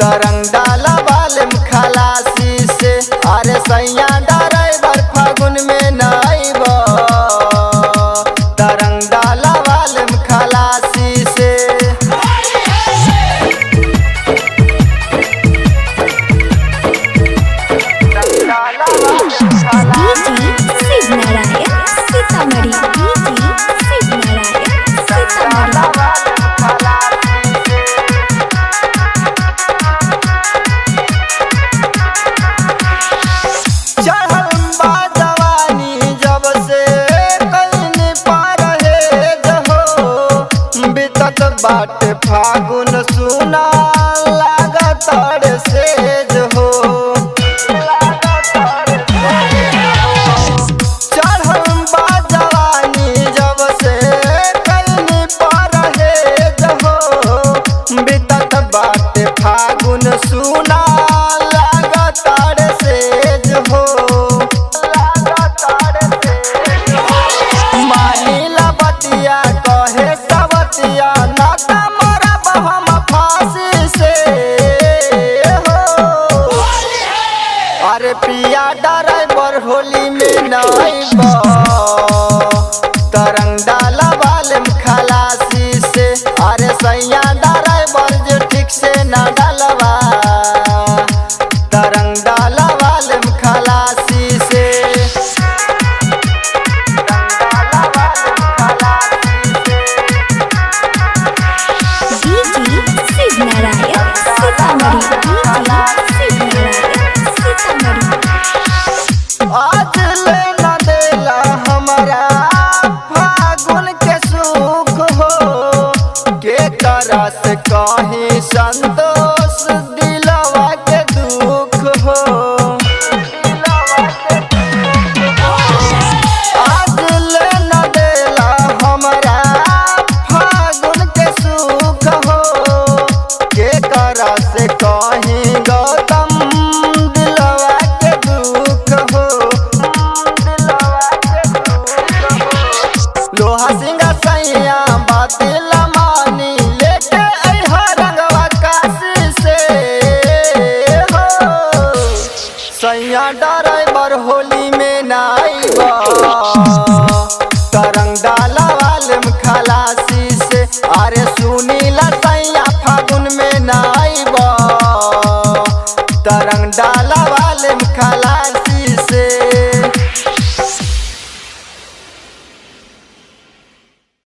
तरंगदा बाटे फागुन अरे पिया डर होली में नाइबर तरस कहीं संतोष